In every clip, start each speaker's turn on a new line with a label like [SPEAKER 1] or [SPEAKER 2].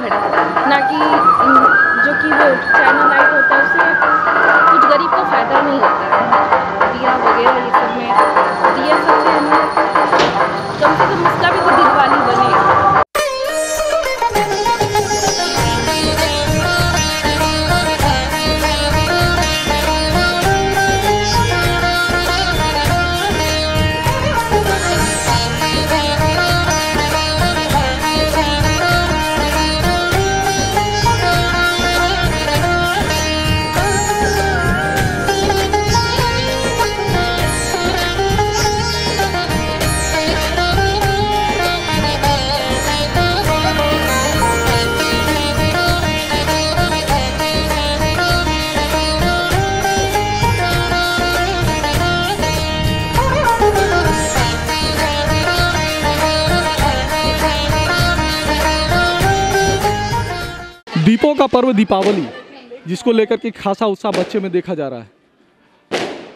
[SPEAKER 1] भरे ना कि जो कि वो चाइना लाइट होता है, उससे कुछ गरीब को फ़ायदा नहीं होता है। दिया वगैरह ये सब में दिया सबसे हमें कम से कम उसका
[SPEAKER 2] दीपों का पर्व दीपावली जिसको लेकर के खासा उत्साह बच्चे में देखा जा रहा है।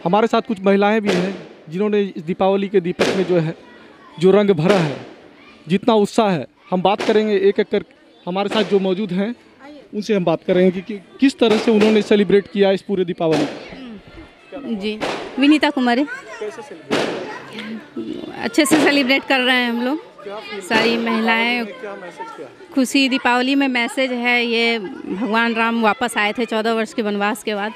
[SPEAKER 2] हमारे साथ कुछ महिलाएँ भी हैं जिन्होंने इस दीपावली के दीपक में जो है जो रंग भरा है जितना उत्साह है। हम बात करेंगे एक एक कर हमारे साथ जो मौजूद हैं उनसे हम बात करेंगे कि, कि किस तरह से उन्होंने सेलिब्रेट किया इस पूरे दीपावली को।
[SPEAKER 3] जी। विनीता कुमारी। अच्छे से सेलिब्रेट कर रहे हैं हम लोग। सारी महिलाएँ खुशी, दीपावली में मैसेज है, ये भगवान राम वापस आए थे चौदह वर्ष के वनवास के बाद।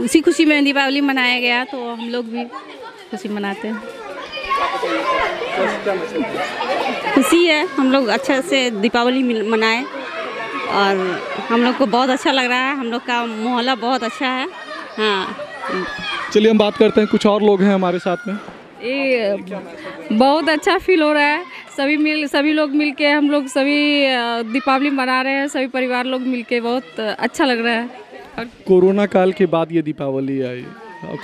[SPEAKER 3] उसी खुशी में दीपावली मनाया गया तो हम लोग भी खुशी मनाते हैं। खुशी है, हम लोग अच्छे से दीपावली मनाए। और हम लोग को बहुत अच्छा लग रहा है, हम लोग का मोहल्ला बहुत अच्छा है। हाँ।
[SPEAKER 2] चलिए हम बात करते हैं, कुछ और लोग हैं हमारे साथ में।
[SPEAKER 1] ये बहुत अच्छा फील हो रहा है। सभी मिल सभी लोग मिल के हम लोग सभी दीपावली मना रहे हैं सभी परिवार लोग मिल के बहुत अच्छा लग रहा है। और
[SPEAKER 2] कोरोना काल के बाद ये दीपावली आई।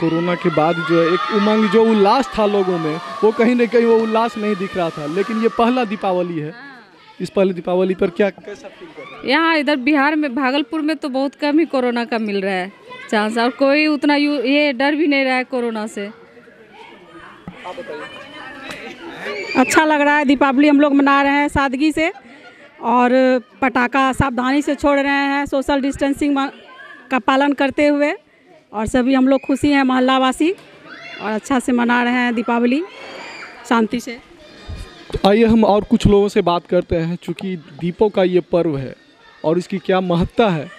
[SPEAKER 2] कोरोना के बाद जो है एक उमंग जो उल्लास था लोगों में वो कहीं ना कहीं वो उल्लास नहीं दिख रहा था लेकिन ये पहला दीपावली है। इस पहले दीपावली पर क्या कैसा फील कर रहे
[SPEAKER 1] यहाँ इधर बिहार में भागलपुर में तो बहुत कम ही कोरोना का मिल रहा है चांस और कोई उतना ये डर भी नहीं रहा है कोरोना से।
[SPEAKER 4] अच्छा लग रहा है, दीपावली हम लोग मना रहे हैं सादगी से और पटाखा सावधानी से छोड़ रहे हैं सोशल डिस्टेंसिंग का पालन करते हुए और सभी हम लोग खुशी हैं, मोहल्लावासी और अच्छा से मना रहे हैं दीपावली, शांति से।
[SPEAKER 2] आइए हम और कुछ लोगों से बात करते हैं, चूँकि दीपों का ये पर्व है और इसकी क्या महत्ता है।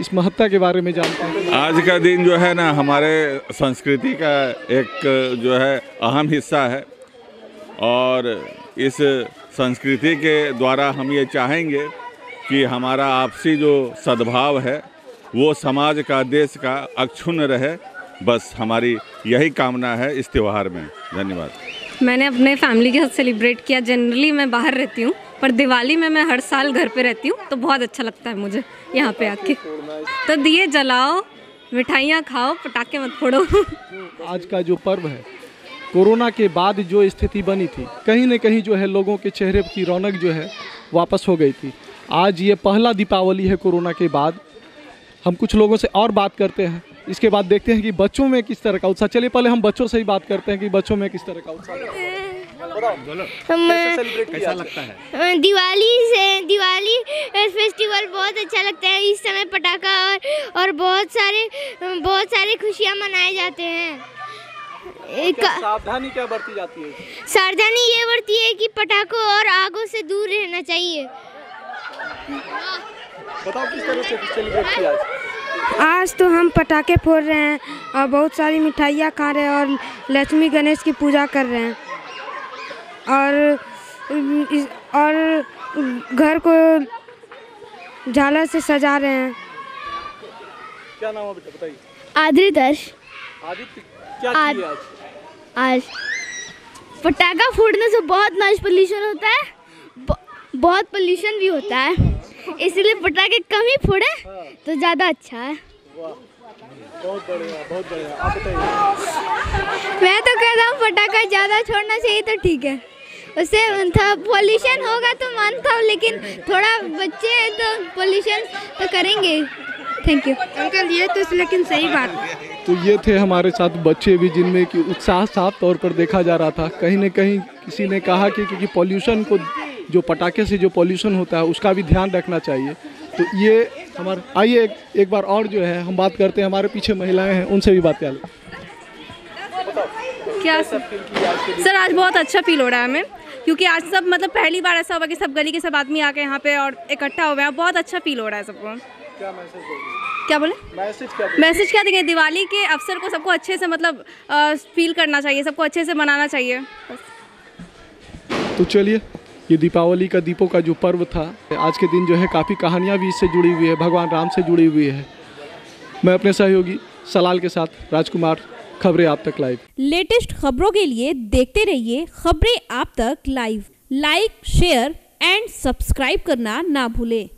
[SPEAKER 2] इस महत्ता के बारे में जानते हैं।
[SPEAKER 5] आज का दिन जो है ना हमारे संस्कृति का एक जो है अहम हिस्सा है। और इस संस्कृति के द्वारा हम ये चाहेंगे कि हमारा आपसी जो सद्भाव है वो समाज का देश का अक्षुण्ण रहे। बस हमारी यही कामना है इस त्यौहार में। धन्यवाद।
[SPEAKER 6] मैंने अपने फैमिली के साथ सेलिब्रेट किया। जनरली मैं बाहर रहती हूँ। पर दिवाली में मैं हर साल घर पे रहती हूँ तो बहुत अच्छा लगता है मुझे यहाँ पे आके। तो दिए जलाओ मिठाइयाँ खाओ पटाखे मत फोड़ो।
[SPEAKER 2] आज का जो पर्व है कोरोना के बाद जो स्थिति बनी थी कहीं न कहीं जो है लोगों के चेहरे की रौनक जो है वापस हो गई थी। आज ये पहला दीपावली है कोरोना के बाद। हम कुछ लोगों से और बात करते हैं। इसके बाद देखते हैं कि बच्चों में किस तरह का उत्साह। चलिए पहले हम बच्चों से ही बात करते हैं कि बच्चों में किस तरह का उत्साह। कैसा लगता है?
[SPEAKER 7] दिवाली से दिवाली फेस्टिवल बहुत अच्छा लगता है। इस समय पटाखा और और बहुत सारे बहुत सारे खुशियाँ मनाए जाते हैं। एक
[SPEAKER 2] सावधानी क्या बरती जाती है?
[SPEAKER 7] सावधानी ये बढ़ती है कि पटाखों और आगों से दूर रहना चाहिए।
[SPEAKER 2] बताओ किस तरह से सेलिब्रेट किया आज?
[SPEAKER 8] आज तो हम पटाखे फोड़ रहे हैं और बहुत सारी मिठाइयाँ खा रहे हैं और लक्ष्मी गणेश की पूजा कर रहे हैं। और और घर को झाला से सजा रहे हैं।
[SPEAKER 2] क्या नाम है बेटा बताइए।
[SPEAKER 7] आदृदर्श
[SPEAKER 2] आदित्य क्या
[SPEAKER 7] आज-
[SPEAKER 2] आज?
[SPEAKER 7] आज। पटाखा फोड़ने से बहुत नॉइज़ पोल्यूशन होता है। बहुत पोल्यूशन भी होता है। इसलिए पटाखे कम ही फोड़े तो ज़्यादा अच्छा है।
[SPEAKER 2] बहुत बढ़िया बहुत बढ़िया। आप बताइए।
[SPEAKER 7] मैं तो कहता हूँ पटाखा ज़्यादा छोड़ना चाहिए तो ठीक है। उससे था पोल्यूशन होगा तो मानता हूँ लेकिन थोड़ा बच्चे हैं तो पोल्यूशन तो करेंगे। थैंक यू
[SPEAKER 8] अंकल ये तो लेकिन सही बात। है
[SPEAKER 2] तो ये थे हमारे साथ बच्चे भी जिनमें कि उत्साह साफ़ तौर पर देखा जा रहा था। कहीं न कहीं किसी ने कहा कि क्योंकि पॉल्यूशन को जो पटाखे से जो पॉल्यूशन होता है उसका भी ध्यान रखना चाहिए। तो ये हमारे आइए एक, एक बार और जो है हम बात करते हैं। हमारे पीछे महिलाएँ हैं उनसे भी बात कर लें।
[SPEAKER 6] क्या सर? सर आज बहुत अच्छा फील हो रहा है हमें। क्योंकि आज सब मतलब पहली बार ऐसा हुआ कि सब गली के सब आदमी आके यहाँ पे और इकट्ठा हो गए हैं। बहुत अच्छा फील हो रहा है सबको। क्या बोले?
[SPEAKER 2] मैसेज क्या
[SPEAKER 6] मैसेज क्या देंगे? दिवाली के अवसर को सबको अच्छे से मतलब फील करना चाहिए सबको अच्छे से मनाना चाहिए।
[SPEAKER 2] तो चलिए ये दीपावली का दीपों का जो पर्व था आज के दिन जो है काफ़ी कहानियाँ भी इससे जुड़ी हुई है भगवान राम से जुड़ी हुई है। मैं अपने सहयोगी सलाल के साथ राजकुमार खबरें आप तक लाइव
[SPEAKER 9] लेटेस्ट खबरों के लिए देखते रहिए खबरें आप तक live like share and subscribe करना ना भूलें।